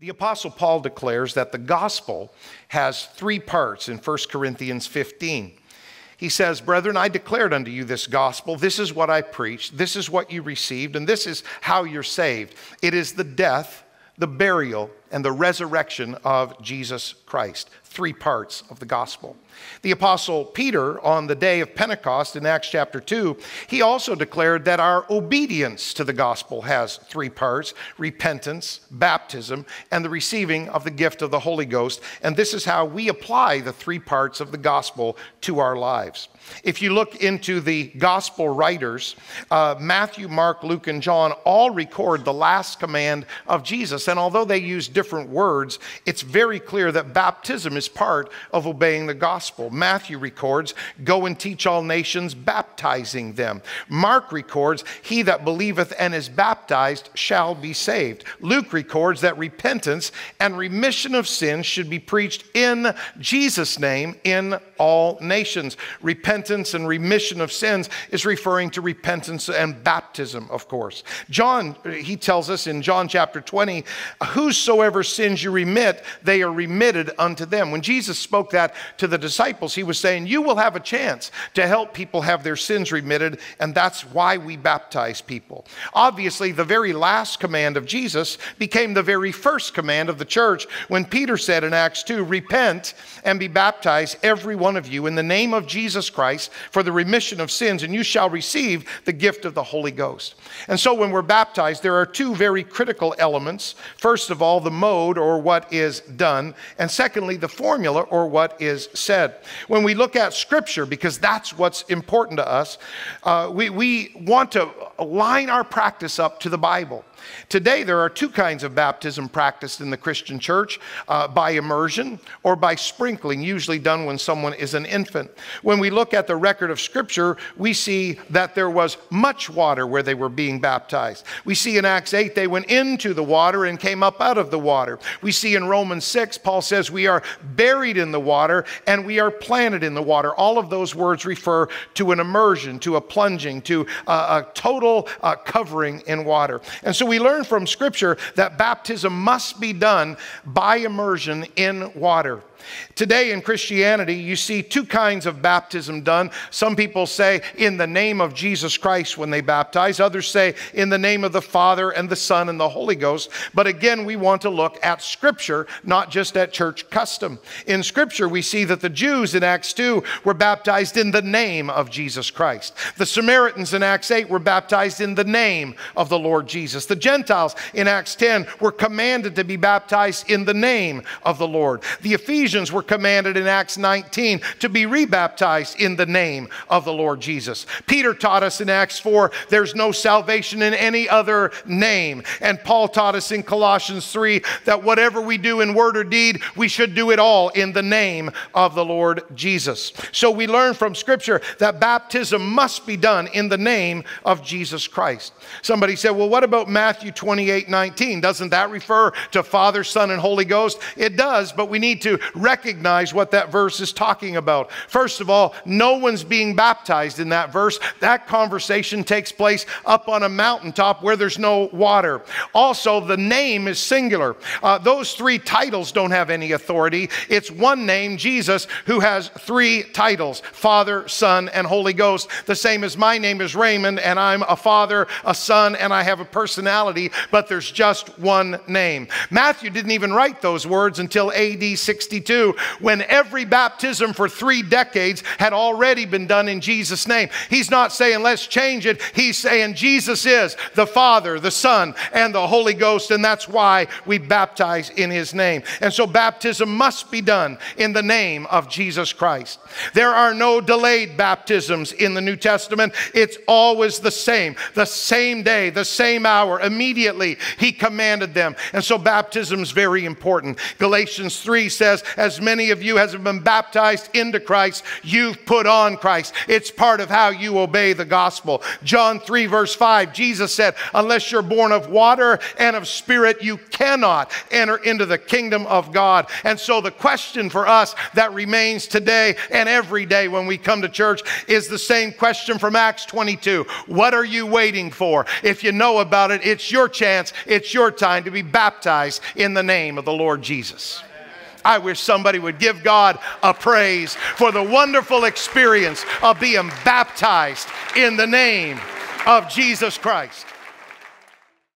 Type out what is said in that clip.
The Apostle Paul declares that the gospel has three parts in 1 Corinthians 15. He says, Brethren, I declared unto you this gospel. This is what I preached. This is what you received, and this is how you're saved. It is the death, the burial, and the resurrection of Jesus Christ. Three parts of the gospel. The apostle Peter, on the day of Pentecost in Acts chapter 2, he also declared that our obedience to the gospel has three parts repentance, baptism, and the receiving of the gift of the Holy Ghost. And this is how we apply the three parts of the gospel to our lives. If you look into the gospel writers, uh, Matthew, Mark, Luke, and John all record the last command of Jesus. And although they use different words, it's very clear that baptism is part of obeying the gospel. Matthew records, Go and teach all nations, baptizing them. Mark records, He that believeth and is baptized shall be saved. Luke records that repentance and remission of sins should be preached in Jesus' name in all nations. Repentance and remission of sins is referring to repentance and baptism, of course. John, he tells us in John chapter 20, whosoever sins you remit, they are remitted unto them. When Jesus spoke that to the disciples, he was saying, You will have a chance to help people have their sins remitted, and that's why we baptize people. Obviously, the very last command of Jesus became the very first command of the church when Peter said in Acts 2, Repent and be baptized, every one of you, in the name of Jesus Christ Christ for the remission of sins, and you shall receive the gift of the Holy Ghost. And so when we're baptized, there are two very critical elements. First of all, the mode or what is done, and secondly, the formula or what is said. When we look at Scripture, because that's what's important to us, uh, we, we want to line our practice up to the Bible. Today, there are two kinds of baptism practiced in the Christian church uh, by immersion or by sprinkling, usually done when someone is an infant. When we look at the record of Scripture, we see that there was much water where they were being baptized. We see in Acts 8, they went into the water and came up out of the water. We see in Romans 6, Paul says, We are buried in the water and we are planted in the water. All of those words refer to an immersion, to a plunging, to a, a total uh, covering in water. And so we learn from Scripture that baptism must be done by immersion in water. Today in Christianity, you see two kinds of baptism done. Some people say in the name of Jesus Christ when they baptize, others say in the name of the Father and the Son and the Holy Ghost. But again, we want to look at Scripture, not just at church custom. In Scripture, we see that the Jews in Acts 2 were baptized in the name of Jesus Christ. The Samaritans in Acts 8 were baptized in the name of the Lord Jesus. The Gentiles in Acts 10 were commanded to be baptized in the name of the Lord. The Ephesians were commanded in Acts 19 to be rebaptized in the name of the Lord Jesus. Peter taught us in Acts 4 there's no salvation in any other name. And Paul taught us in Colossians 3 that whatever we do in word or deed, we should do it all in the name of the Lord Jesus. So we learn from Scripture that baptism must be done in the name of Jesus Christ. Somebody said, well, what about Matthew 28 19? Doesn't that refer to Father, Son, and Holy Ghost? It does, but we need to recognize what that verse is talking about. First of all, no one's being baptized in that verse. That conversation takes place up on a mountaintop where there's no water. Also, the name is singular. Uh, those three titles don't have any authority. It's one name, Jesus, who has three titles Father, Son, and Holy Ghost. The same as my name is Raymond, and I'm a father, a son, and I have a personality, but there's just one name. Matthew didn't even write those words until AD 62 when every baptism for three decades had already been done in Jesus' name. He's not saying, let's change it. He's saying, Jesus is the Father, the Son, and the Holy Ghost, and that's why we baptize in His name. And so baptism must be done in the name of Jesus Christ. There are no delayed baptisms in the New Testament, it's always the same, the same day, the same hour, immediately He commanded them. And so baptism is very important. Galatians 3 says, as many of you as have been baptized into Christ, you've put on Christ. It's part of how you obey the gospel. John 3, verse 5, Jesus said, Unless you're born of water and of spirit, you enter into the kingdom of God. And so the question for us that remains today and every day when we come to church is the same question from Acts 22 What are you waiting for? If you know about it, it's your chance, it's your time to be baptized in the name of the Lord Jesus. I wish somebody would give God a praise for the wonderful experience of being baptized in the name of Jesus Christ.